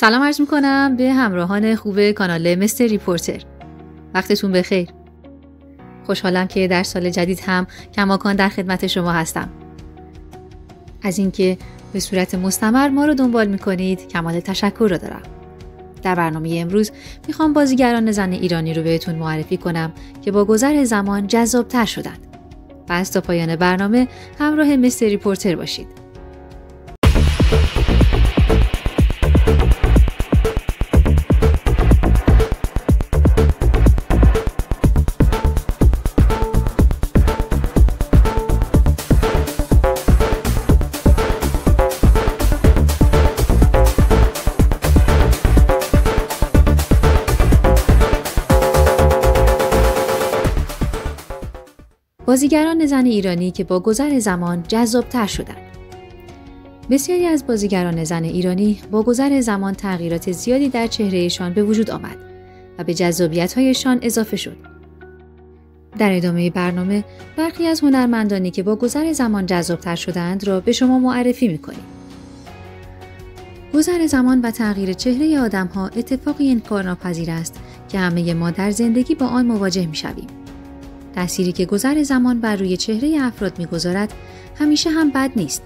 سلام عرض می‌کنم به همراهان خوب کانال Mister Reporter. وقتتون بخیر. خوشحالم که در سال جدید هم کماکان در خدمت شما هستم. از اینکه به صورت مستمر ما رو دنبال می‌کنید کمال تشکر رو دارم. در برنامه امروز می‌خوام بازیگران زن ایرانی رو بهتون معرفی کنم که با گذر زمان جذابتر شدند. از تا پایان برنامه همراه Mister Reporter باشید. بازیگران زن ایرانی که با گذر زمان جذابتر شدند. بسیاری از بازیگران زن ایرانی با گذر زمان تغییرات زیادی در چهرهشان به وجود آمد و به جذابیت‌هایشان اضافه شد. در ادامه برنامه برخی از هنرمندانی که با گذر زمان جذابتر شدند را به شما معرفی می‌کنیم. گذر زمان و تغییر چهره آدمها اتفاقی انکارناپذیر است که همه ما در زندگی با آن مواجه می‌شویم. تأثیری که گذر زمان بر روی چهره افراد می‌گذارد همیشه هم بد نیست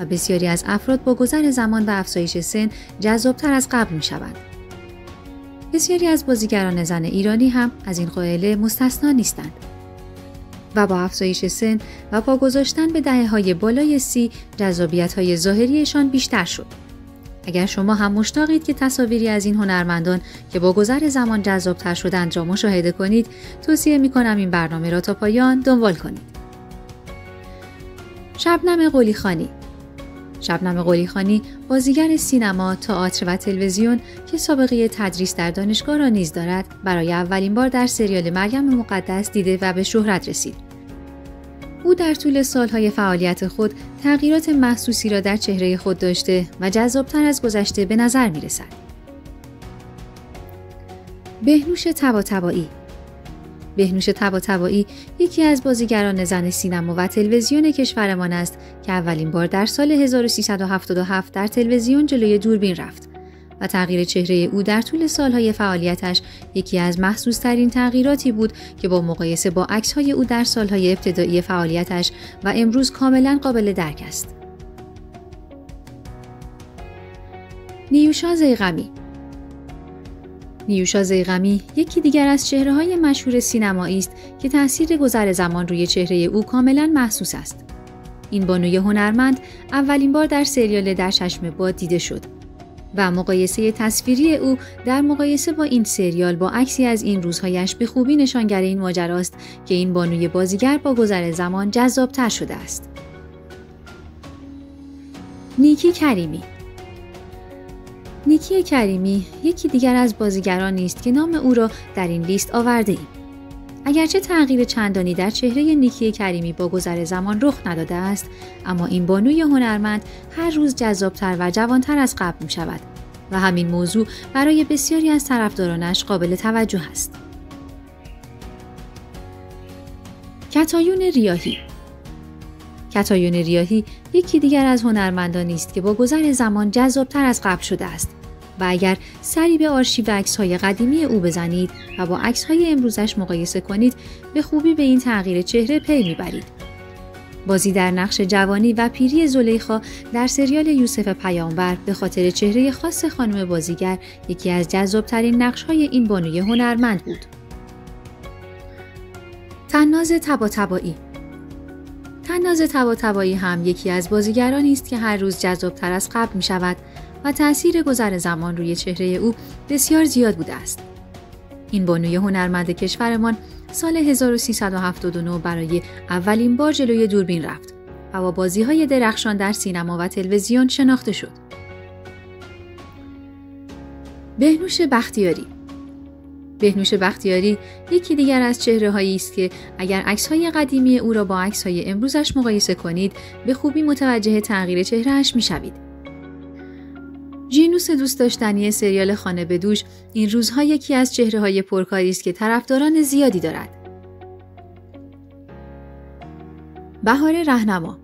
و بسیاری از افراد با گذر زمان و افزایش سن جذابتر از قبل می شوند. بسیاری از بازیگران زن ایرانی هم از این قاعده مستثنا نیستند و با افزایش سن و با گذاشتن به دهه های بالای سی جذابیت های ظاهریشان بیشتر شد. اگر شما هم مشتاقید که تصاویری از این هنرمندان که با گذر زمان جذابتر شدند را مشاهده کنید توصیه می کنم این برنامه را تا پایان دنبال کنید. شبنم قلیخانی. شبنم قلیخانی بازیگر سینما، تئاتر و تلویزیون که سابقه تدریس در دانشگاه را نیز دارد برای اولین بار در سریال مریم مقدس دیده و به شهرت رسید. او در طول سالهای فعالیت خود تغییرات محسوسی را در چهره خود داشته و جذابتر از گذشته به نظر می رسد. بهنوش تباتبایی بهنوش تباتبایی یکی از بازیگران زن سینما و تلویزیون کشورمان است که اولین بار در سال 1377 در تلویزیون جلوی دوربین رفت و تغییر چهره او در طول سالهای فعالیتش یکی از محسوس ترین تغییراتی بود که با مقایسه با های او در سالهای ابتدایی فعالیتش و امروز کاملا قابل درک است. نیوشا زیغمی نیوشا زیغمی یکی دیگر از چهره های مشهور سینمایی است که تاثیر گذر زمان روی چهره او کاملا محسوس است. این بانوی هنرمند اولین بار در سریال در چشم باد دیده شد و مقایسه تصویری او در مقایسه با این سریال با عکسی از این روزهایش به خوبی نشانگر این ماجراست که این بانوی بازیگر با گذر زمان جذابتر شده است. نیکی کریمی نیکی کریمی یکی دیگر از بازیگرانی است که نام او را در این لیست آورده ایم. اگرچه تغییر چندانی در چهره نیکی کریمی با گذر زمان رخ نداده است اما این بانوی هنرمند هر روز جذابتر و جوانتر از قبل می شود و همین موضوع برای بسیاری از طرفدارانش قابل توجه است. کتایون ریاهی کتایون ریاهی یکی دیگر از هنرمندانی است که با گذر زمان جذابتر از قبل شده است. و اگر سری به آرشیو عکس های قدیمی او بزنید و با عکس های امروزش مقایسه کنید به خوبی به این تغییر چهره پی می‌برید. بازی در نقش جوانی و پیری زلیخا در سریال یوسف پیامبر به خاطر چهره خاص خانم بازیگر یکی از جذابترین نقش های این بانوی هنرمند بود. تناز تبا تبایی تناز تبا تبایی هم یکی از بازیگرانی است که هر روز جذابتر از قبل می شود و تأثیر گذر زمان روی چهره او بسیار زیاد بوده است. این بانوی هنرمند کشورمان سال 1379 برای اولین بار جلوی دوربین رفت و با بازی های درخشان در سینما و تلویزیون شناخته شد. بهنوش بختیاری بهنوش بختیاری یکی دیگر از چهره هایی است که اگر عکس های قدیمی او را با عکس های امروزش مقایسه کنید به خوبی متوجه تغییر چهرهش می شوید. جینوس دوست داشتنی سریال خانه به دوش این روزها یکی از چهره های پرکاری است که طرفداران زیادی دارد. بهار رهنما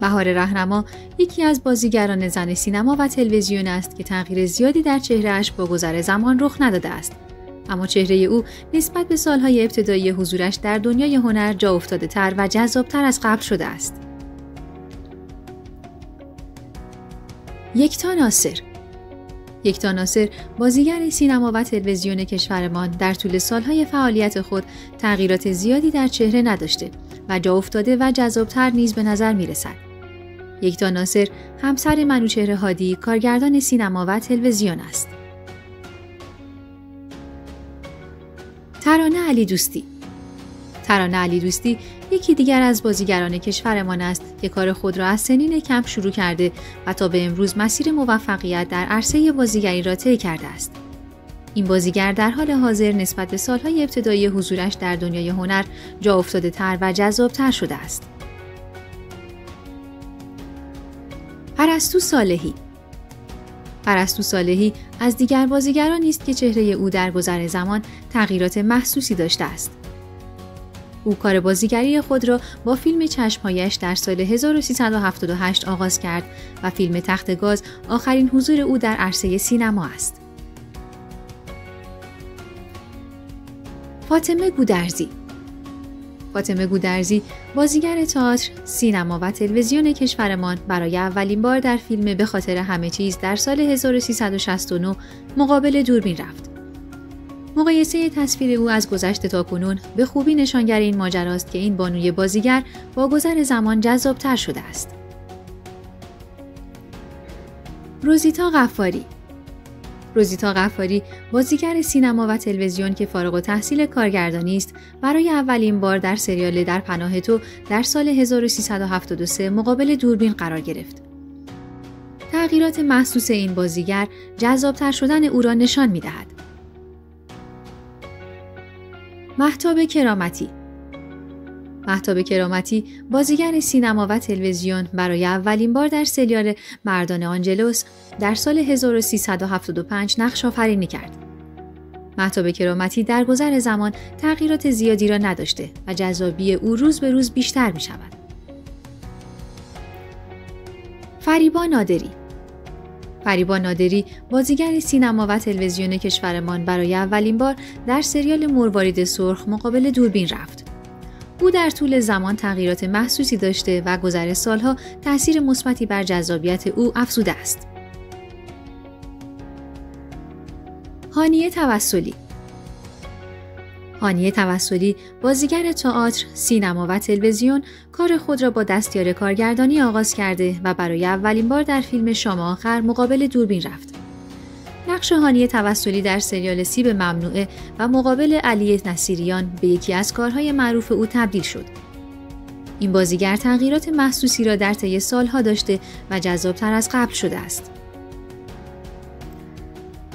بهار رهنما یکی از بازیگران زن سینما و تلویزیون است که تغییر زیادی در چهرهش با گذر زمان رخ نداده است اما چهره او نسبت به سالهای ابتدایی حضورش در دنیای هنر جا افتاده تر و جذابتر از قبل شده است. یکتا ناصر یکتا ناصر بازیگر سینما و تلویزیون کشورمان در طول سالهای فعالیت خود تغییرات زیادی در چهره نداشته و جا افتاده و جذابتر نیز به نظر می رسد. یکتا ناصر همسر منوچهر هادی کارگردان سینما و تلویزیون است. ترانه علی دوستی ترانه علی دوستی یکی دیگر از بازیگران کشورمان است که کار خود را از سنین کم شروع کرده و تا به امروز مسیر موفقیت در عرصه بازیگری را طی کرده است. این بازیگر در حال حاضر نسبت به سالهای ابتدایی حضورش در دنیای هنر جا افتاده تر و جذابتر شده است. پرستو صالحی پرستو صالحی از دیگر بازیگرانی است که چهره او در گذر زمان تغییرات محسوسی داشته است. او کار بازیگری خود را با فیلم چشمهایش در سال 1378 آغاز کرد و فیلم تخت گاز آخرین حضور او در عرصه سینما است. فاطمه گودرزی فاطمه گودرزی بازیگر تئاتر، سینما و تلویزیون کشورمان برای اولین بار در فیلم به خاطر همه چیز در سال 1369 مقابل دوربین رفت. مقایسه تصویر او از گذشته تا کنون به خوبی نشانگر این ماجراست که این بانوی بازیگر با گذر زمان جذابتر شده است. روزیتا غفاری روزیتا غفاری بازیگر سینما و تلویزیون که فارغ و تحصیل کارگردانی است برای اولین بار در سریال در پناه تو در سال 1373 مقابل دوربین قرار گرفت. تغییرات محسوس این بازیگر جذابتر شدن او را نشان می دهد. محتاب کرامتی محتاب کرامتی بازیگر سینما و تلویزیون برای اولین بار در سریال مردان آنجلوس در سال 1375 نقش آفرینی کرد. محتاب کرامتی در گذر زمان تغییرات زیادی را نداشته و جذابی او روز به روز بیشتر می شود. فریبا نادری فریبا نادری بازیگر سینما و تلویزیون کشورمان برای اولین بار در سریال مروارید سرخ مقابل دوربین رفت. او در طول زمان تغییرات محسوسی داشته و گذر سالها تاثیر مثبتی بر جذابیت او افزوده است. هانیه توسلی هانیه توسلی بازیگر تئاتر، سینما و تلویزیون کار خود را با دستیار کارگردانی آغاز کرده و برای اولین بار در فیلم شام آخر مقابل دوربین رفت. نقش هانیه توسلی در سریال سیب ممنوعه و مقابل علی نصیریان به یکی از کارهای معروف او تبدیل شد. این بازیگر تغییرات محسوسی را در طی سالها داشته و جذابتر از قبل شده است.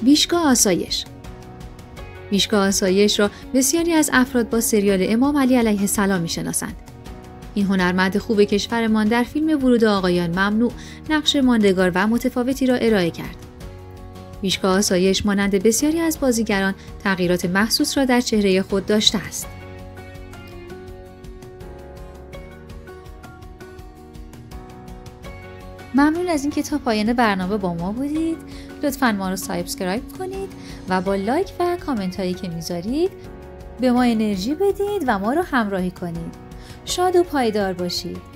بیشگاه آسایش بیشگاه آسایش را بسیاری از افراد با سریال امام علی علیه السلام می‌شناسند. این هنرمند خوب کشورمان در فیلم ورود آقایان ممنوع نقش ماندگار و متفاوتی را ارائه کرد. ویشکا آسایش مانند بسیاری از بازیگران تغییرات محسوس را در چهره خود داشته است. ممنون از اینکه تا پایان برنامه با ما بودید. لطفا ما رو subscribe کنید و با لایک و کامنت هایی که می‌ذارید به ما انرژی بدید و ما رو همراهی کنید. شاد و پایدار باشید.